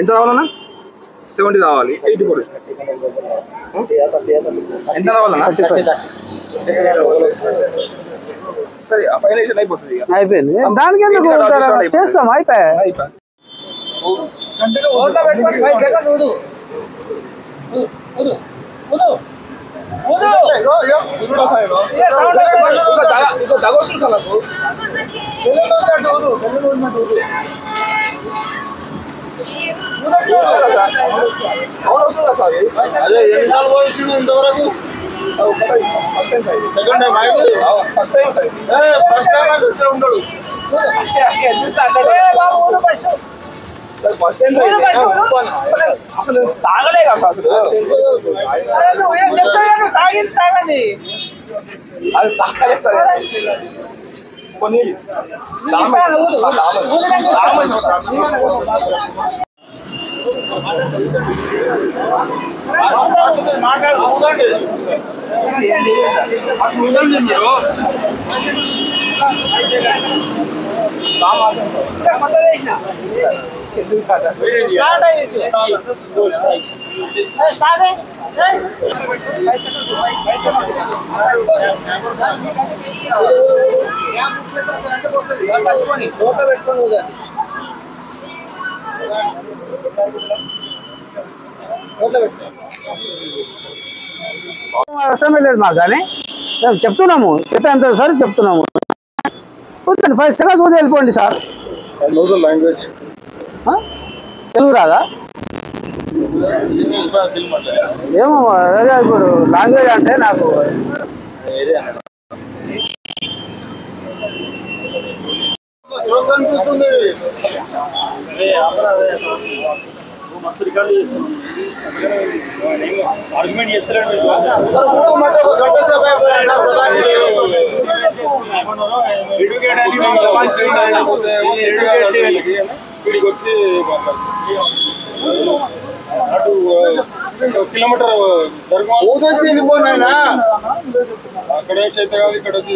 ఎంత రావాలన్నా? సెవెంటీ రావాలి. ఎయిటీ ఫోర్ ఎంత రావాలన్నా? సరే వేసిన అయిపోతుంది అయిపోయింది. దానికి ఎందుకు చేస్తాం అయిపోయా సార్ నాకు అదే ఎన్నిసార్లు పోయించింది ఇంతవరకు? First time second time first time first time ఉండడు. అసలు తాగలే కదా అసలు తాగలేదు. ఇది. అసలు- అసలు తాగలే కదా సార్ అసలు అది తాగలే సార్ కొన్ని దామ- దామ- దామ- ఎందుకు కాదు? అవసరమే లేదు మాకు కానీ. మేము చెప్తున్నాము చెప్పేంత సార్ చెప్తున్నాము. కూర్చోండి ఫైవ్ సెకండ్స్ ముందు వెళ్ళిపోండి సార్. లాంగ్వేజ్? తెలుగు రాదా? ఏమో అదే ఇప్పుడు లాంగ్వేజ్ అంటే నాకు స్ట్రోక్ అనిపిస్తుంది మస్తు రికార్డు చేస్తున్నాం ఆర్గ్యుమెంట్ చేస్తారంటే కూర్చోమంటే ఒక గంట సేపు అయిపోయింది సార్ సదానికి. ఇక్కడికి వచ్చి అటు కిలోమీటర్ జరుగు ఊదేసి వెళ్ళిపోయిన ఆయన అక్కడ చేత కాదు ఇక్కడ వచ్చి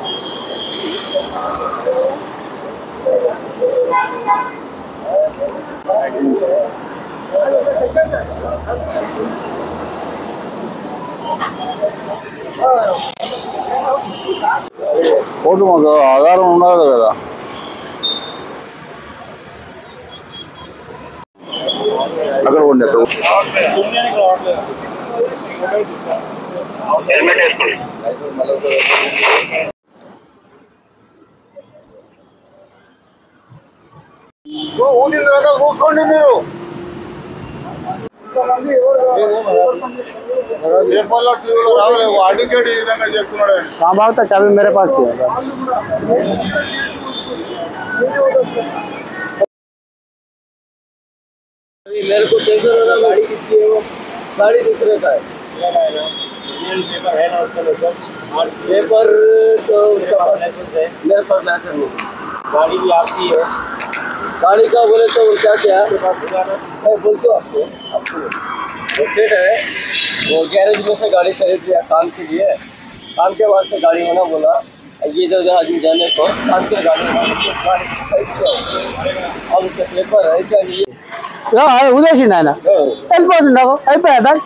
కోర్టు మాకు ఆధారం ఉండాలి కదా అక్కడ ఉండి అక్కడ పుణ్యానికి రావట్లేదు ಊದಿನ ರೊಕ್ಕ ಕೂಸ್ಕೊಂಡಿ ನೀವು हाँ भाव था चाबी मेरे पास ही मेरे को है है है गाड़ी कितनी है वो। गाड़ी दूसरे का है पेपर है ना उसका पेपर पेपर तो उसका मेरे पास लाइसेंस है। गाड़ी भी आपकी है। गाड़ी का बोले तो वो क्या क्या मैं बोलती हूँ आपको आपको वो सेट है वो गैरेज में से गाड़ी खरीद लिया काम के लिए काम के वास्ते गाड़ी होना बोला ये जो जो आदमी जाने को काम के गाड़ी होना, तो गाड़ी खरीद लिया। अब उसका पेपर है क्या नहीं ఉదేసిండి ఆయన వెళ్ళిపోతుంది నాకు అయిపోయా దాన్ని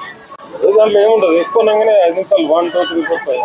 దాంట్లో ఏముంటుంది ఎక్కువ అనగానే ఐదు నిమిషాలు one two three four five